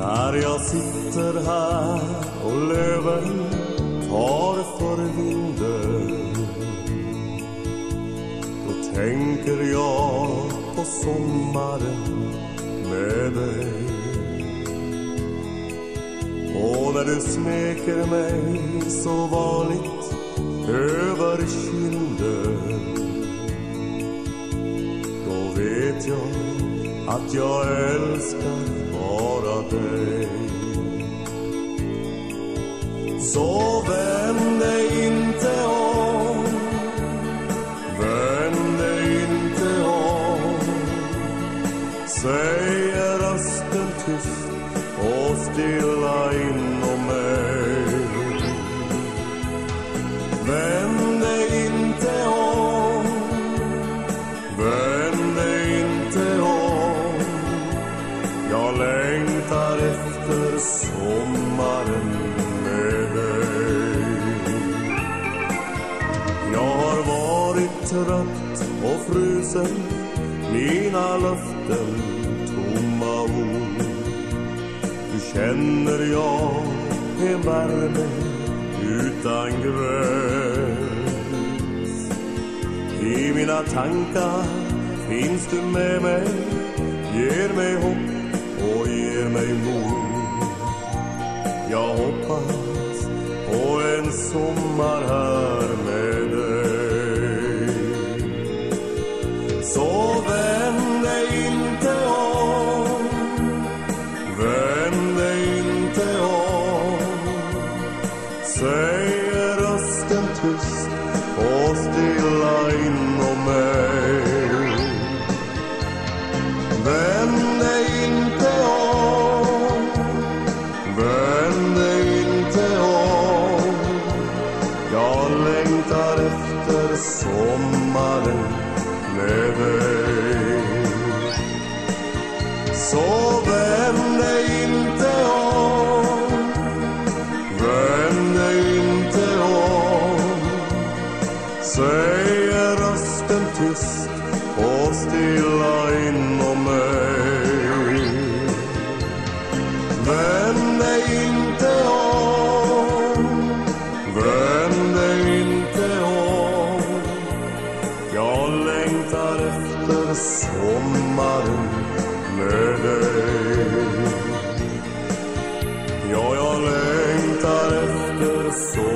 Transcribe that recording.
När jag sitter här och löven tar för vinden Då tänker jag på sommaren med dig. Och när du smeker mig så vanligt över kinden Då vet jag att jag älskar bara dig. Så vänd dig inte om Vänd dig inte om. Säger rösten tyst och stilla inom mig. Vänd sommaren med dig. Jag har varit trött och frusen Mina löften tomma ord. Nu känner jag en värme utan gräns. I mina tankar finns du med mig Ger mig hopp och ger mig mod. Jag hoppas på en sommar här. sommaren med dig. Så vänd dig inte om, vänd dig inte om. Säger rösten tyst och stilla längtar efter sommaren med dig. Ja, jag längtar efter sommaren